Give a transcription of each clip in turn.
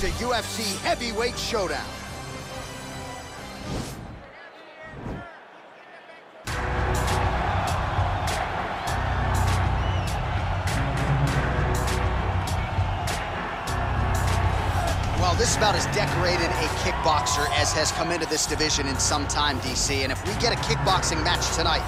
to UFC Heavyweight Showdown. Well, this is about as decorated a kickboxer as has come into this division in some time, DC. And if we get a kickboxing match tonight,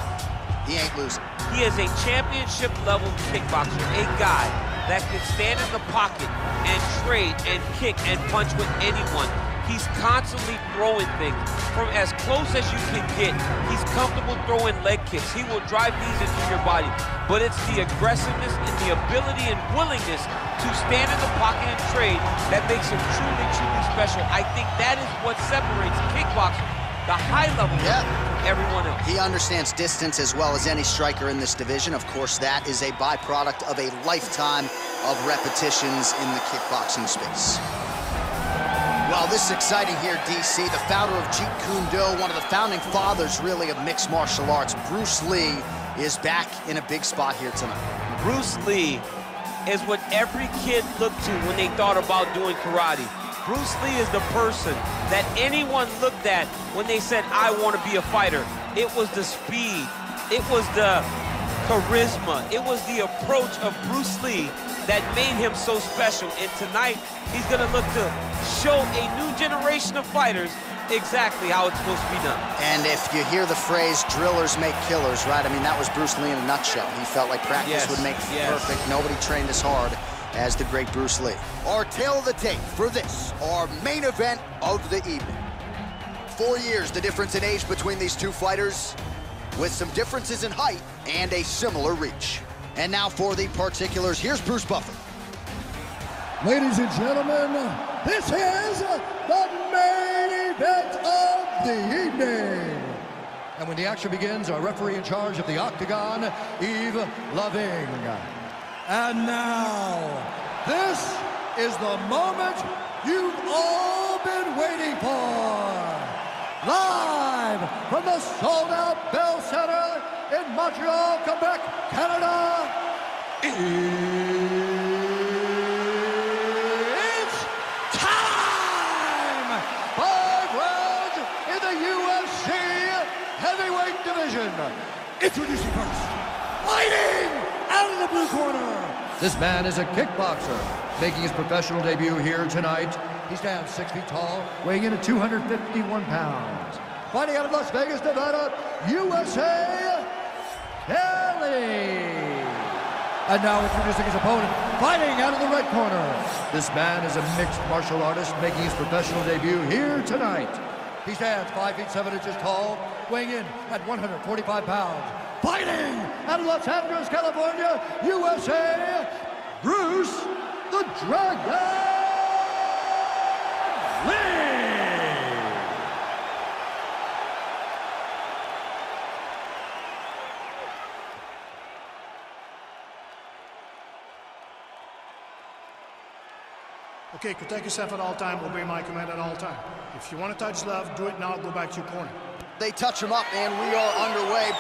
he ain't losing. He is a championship level kickboxer, a guy that can stand in the pocket and trade and kick and punch with anyone. He's constantly throwing things from as close as you can get. He's comfortable throwing leg kicks. He will drive these into your body. But it's the aggressiveness and the ability and willingness to stand in the pocket and trade that makes him truly, truly special. I think that is what separates kickboxing, the high level, yeah. everyone else. He understands distance as well as any striker in this division. Of course, that is a byproduct of a lifetime of repetitions in the kickboxing space. Well, this is exciting here, DC. The founder of Jeet Kune Do, one of the founding fathers, really, of mixed martial arts, Bruce Lee, is back in a big spot here tonight. Bruce Lee is what every kid looked to when they thought about doing karate. Bruce Lee is the person that anyone looked at when they said, I want to be a fighter. It was the speed. It was the charisma. It was the approach of Bruce Lee that made him so special. And tonight, he's going to look to show a new generation of fighters exactly how it's supposed to be done. And if you hear the phrase, drillers make killers, right? I mean, that was Bruce Lee in a nutshell. He felt like practice Yes, would make yes. perfect. Nobody trained as hard as the great Bruce Lee. Our tale of the tape for this, our main event of the evening. Four years, the difference in age between these two fighters, with some differences in height and a similar reach. And now for the particulars, here's Bruce Buffer. Ladies and gentlemen, this is the main event of the evening. And when the action begins, our referee in charge of the Octagon, Yves Lavigne. And now, this is the moment you've all been waiting for. Live from the sold-out Bell Center in Montreal, Quebec, Canada. It's time! Five rounds in the UFC heavyweight division. Introducing first, fighting out of the blue corner. This man is a kickboxer, making his professional debut here tonight. He stands six feet tall, weighing in at 251 pounds. Fighting out of Las Vegas, Nevada, USA, Kelly. And now introducing his opponent, fighting out of the red corner. This man is a mixed martial artist making his professional debut here tonight. He stands 5 feet 7 inches tall, weighing in at 145 pounds. Fighting out of Los Angeles, California, USA, Bruce the Dragon Lee. Okay, protect yourself at all time, obey my command at all time. If you want to touch love, do it now, go back to your corner. They touch him up, and we are underway.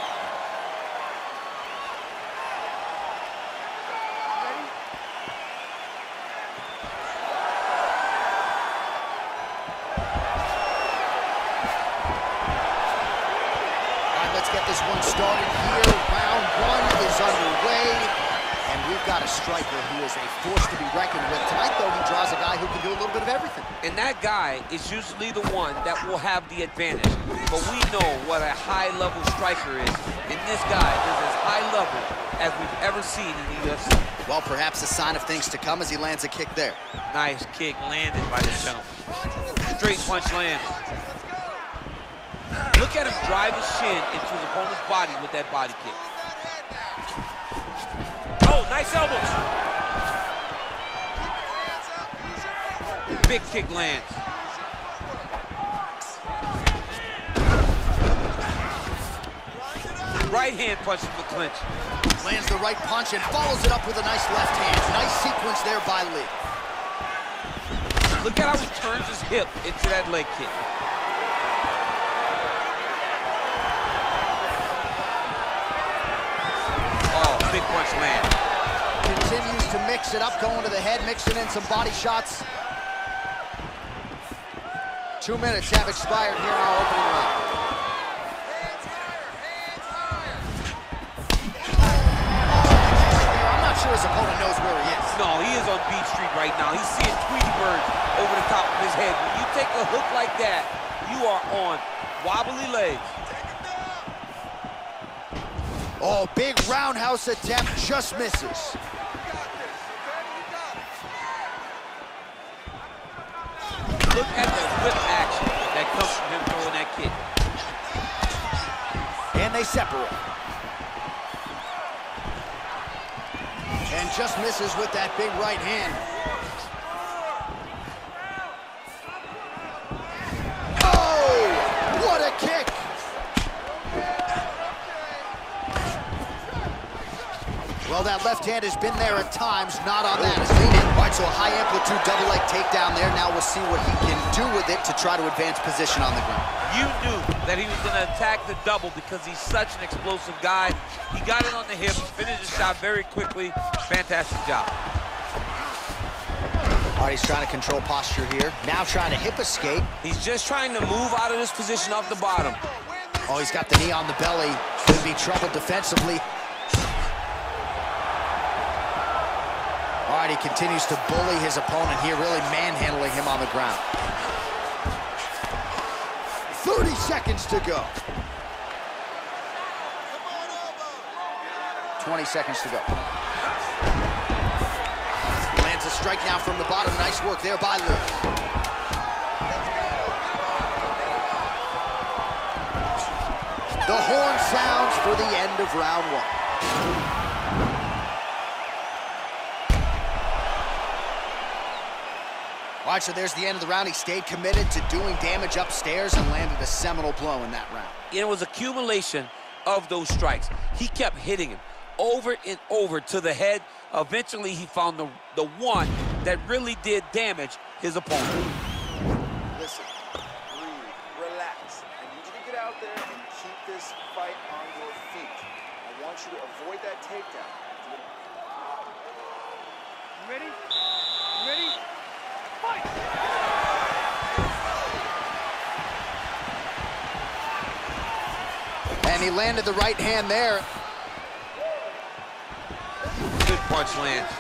Striker who is a force to be reckoned with. Tonight, though, he draws a guy who can do a little bit of everything. And that guy is usually the one that will have the advantage. But we know what a high-level striker is. And this guy is as high level as we've ever seen in the UFC. Well, perhaps a sign of things to come as he lands a kick there. Nice kick landed by the gentleman. Straight punch lands. Look at him drive his shin into his opponent's body with that body kick. Nice elbows. Big kick lands. Right hand punches the clinch. Lands the right punch and follows it up with a nice left hand. Nice sequence there by Lee. Look at how he turns his hip into that leg kick. Oh, big punch land. To mix it up, going to the head, mixing in some body shots. Two minutes have expired here in our opening round. I'm not sure his opponent knows where he is. No, he is on Beach Street right now. He's seeing Tweety Bird over the top of his head. When you take a hook like that, you are on wobbly legs. Oh, big roundhouse attempt, just misses. Look at the whip action that comes from him throwing that kick. And they separate. And just misses with that big right hand. Oh, what a kick. Well, that left hand has been there at times, not on that. All right, so a high amplitude double leg takedown there. Now we'll see what he can do with it to try to advance position on the ground. You knew that he was going to attack the double because he's such an explosive guy. He got it on the hip, finished the shot very quickly. Fantastic job. All right, he's trying to control posture here. Now trying to hip escape. He's just trying to move out of this position off the bottom. Oh, he's got the knee on the belly. Could be trouble defensively. He continues to bully his opponent here, really manhandling him on the ground. 30 seconds to go. 20 seconds to go. Lands a strike now from the bottom. Nice work there by Lewis. The horn sounds for the end of round one. Right, so there's the end of the round. He stayed committed to doing damage upstairs and landed a seminal blow in that round. It was accumulation of those strikes. He kept hitting him over and over to the head. Eventually, he found the, the one that really did damage his opponent. Listen, breathe, relax. I need you to get out there and keep this fight on your feet. I want you to avoid that takedown. You ready? You ready? And he landed the right hand there. Good punch lands.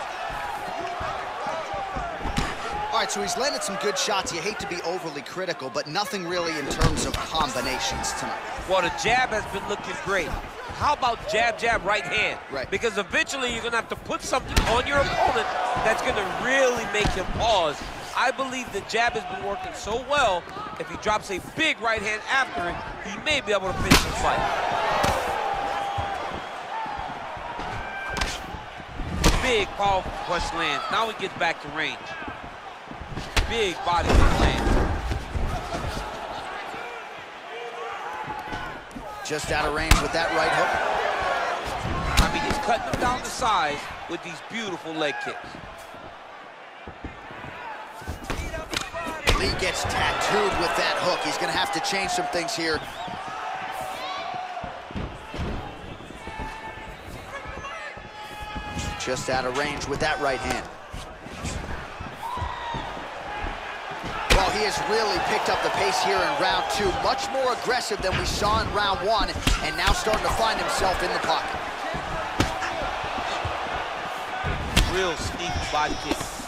All right, so he's landed some good shots. You hate to be overly critical, but nothing really in terms of combinations tonight. Well, the jab has been looking great. How about jab, jab, right hand? Right. Because eventually you're going to have to put something on your opponent that's going to really make him pause. I believe the jab has been working so well, if he drops a big right hand after it, he may be able to finish the fight. Big, powerful punch lands. Now he gets back to range. Big body kick lands. Just out of range with that right hook. I mean, he's cutting them down to size with these beautiful leg kicks. Lee gets tattooed with that hook. He's going to have to change some things here. Just out of range with that right hand. Well, he has really picked up the pace here in round two. Much more aggressive than we saw in round one, and now starting to find himself in the pocket. Real sneaky body kick.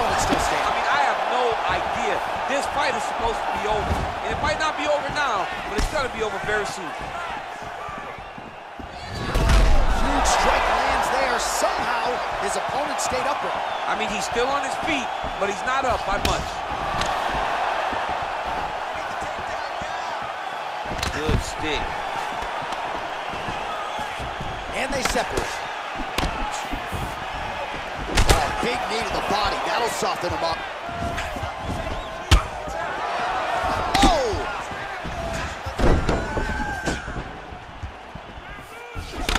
How's his opponent still I mean, I have no idea. This fight is supposed to be over. And it might not be over now, but it's gonna be over very soon. Huge strike lands there. Somehow, his opponent stayed upright. I mean, he's still on his feet, but he's not up by much. Good stick. And they separate. Oh, big knee to the body. That'll soften him up. Oh!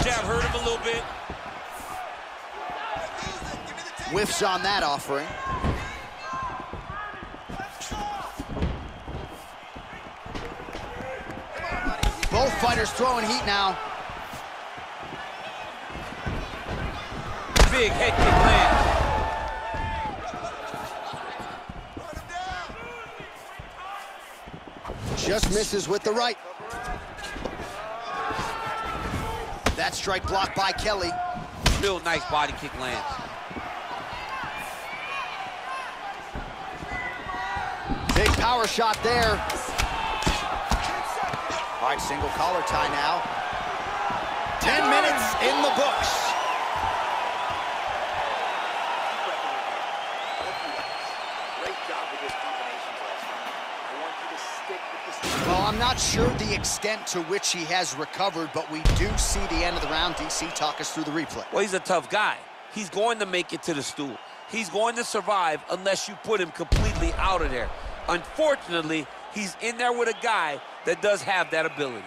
Jab hurt him a little bit. Whiffs on that offering. Both fighters throwing heat now. Big head kick lands. Just misses with the right. That strike blocked by Kelly. Real nice body kick lands. Big power shot there. All right, single collar tie now. 10 minutes in the books. Great job with those combinations last night. I want you to stick with this. Well, I'm not sure the extent to which he has recovered, but we do see the end of the round. DC, talk us through the replay. Well, he's a tough guy. He's going to make it to the stool. He's going to survive unless you put him completely out of there. Unfortunately, he's in there with a guy that does have that ability.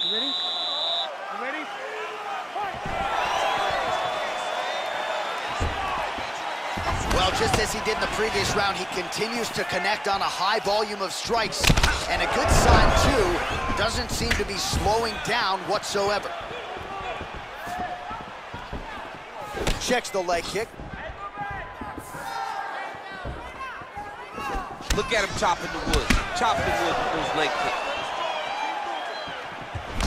You ready? Just as he did in the previous round, he continues to connect on a high volume of strikes. And a good sign, too, doesn't seem to be slowing down whatsoever. Checks the leg kick. Look at him chopping the wood. Chopping the wood with those leg kicks.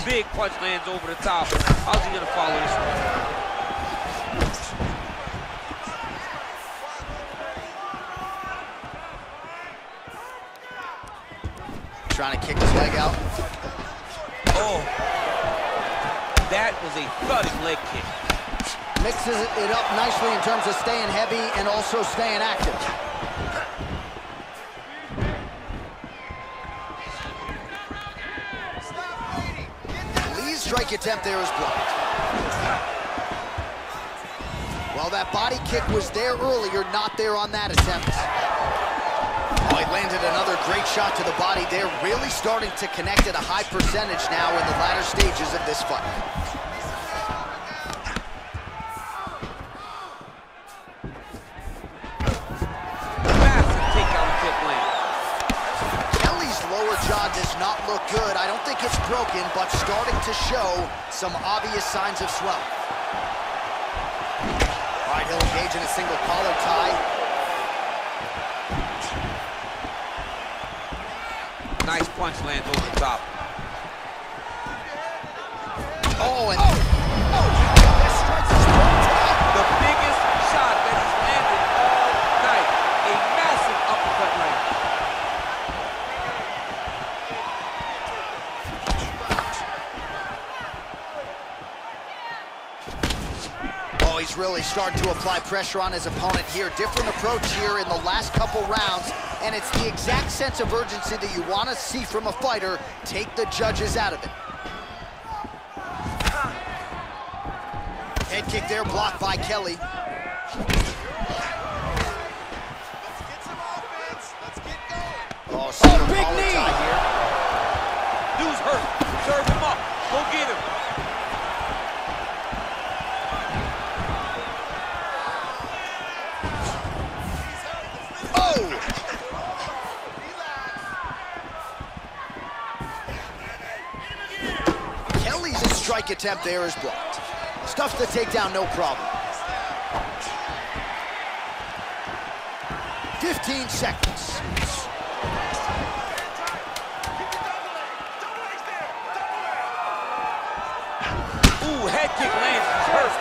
Big punch lands over the top. How's he gonna follow this one? Trying to kick his leg out. Oh. That was a thudding leg kick. Mixes it up nicely in terms of staying heavy and also staying active. Lee's strike attempt there is blocked. Well, that body kick was there earlier, not there on that attempt. Oh, landed another great shot to the body They're really starting to connect at a high percentage now in the latter stages of this fight. Massive takedown kick land. Kelly's lower jaw does not look good. I don't think it's broken, but starting to show some obvious signs of swelling. All right, he'll engage in a single collar tie. Nice punch lands over the top. Oh, and that he's really starting to apply pressure on his opponent here. Different approach here in the last couple rounds, and it's the exact sense of urgency that you want to see from a fighter. Take the judges out of it. Head kick there, blocked by Kelly. Oh, single big knee. here. Dude's hurt. Serve him up. Go get him. Oh! Kelly's strike attempt there is blocked. Stuffs the takedown, no problem. 15 seconds. Ooh, head kick lands. Hurt.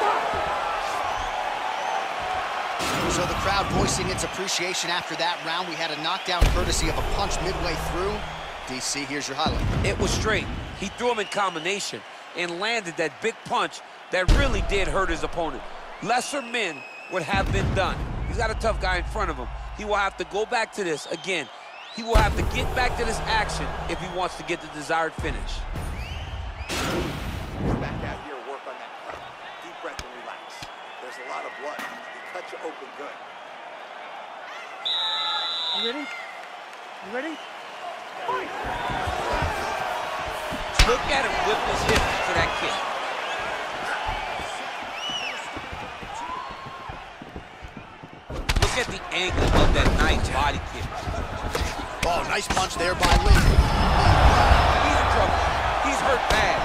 So the crowd voicing its appreciation after that round. We had a knockdown courtesy of a punch midway through. DC, here's your highlight. It was straight. He threw him in combination and landed that big punch that really did hurt his opponent. Lesser men would have been done. He's got a tough guy in front of him. He will have to go back to this again. He will have to get back to this action if he wants to get the desired finish. Back out here, work on that cut. Deep breath and relax. There's a lot of blood. He cut you open good. You ready? You ready? Fight! Look at him whip his hips to that kick. Look at the angle of that nice body kick. Oh, Oh, nice punch there by Lee. He's in trouble. He's hurt bad.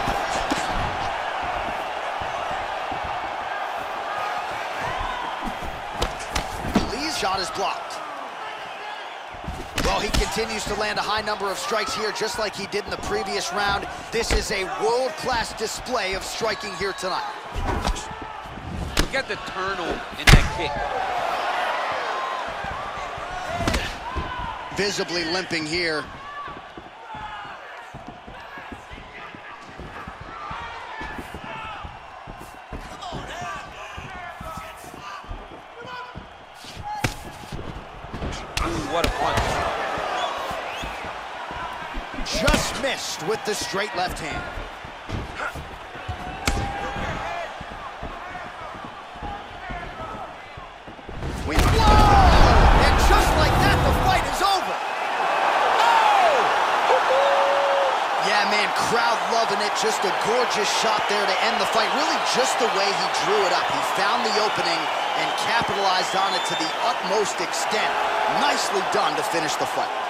Lee's shot is blocked. Well, he continues to land a high number of strikes here, just like he did in the previous round. This is a world-class display of striking here tonight. Look at the turnover in that kick. Visibly limping here. Ooh, what a punch. Just missed with the straight left hand. We Whoa! And just like that, the fight is over. Oh! Yeah, man, crowd loving it. Just a gorgeous shot there to end the fight. Really just the way he drew it up. He found the opening and capitalized on it to the utmost extent. Nicely done to finish the fight.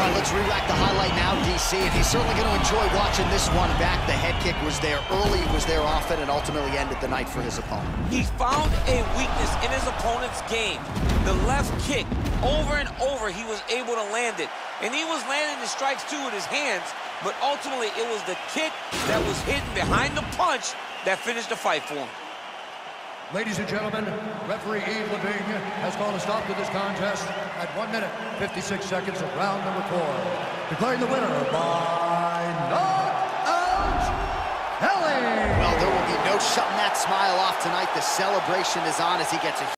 All right, let's re-rack the highlight now, DC, and he's certainly going to enjoy watching this one back. The head kick was there early, was there often, and ultimately ended the night for his opponent. He found a weakness in his opponent's game. The left kick, over and over, he was able to land it. And he was landing the strikes too with his hands, but ultimately it was the kick that was hidden behind the punch that finished the fight for him. Ladies and gentlemen, referee Yves Lavigne has called a stop to this contest at 1 minute 56 seconds of round number four, declaring the winner by knockout, Kelly! Well, there will be no shutting that smile off tonight. The celebration is on as he gets a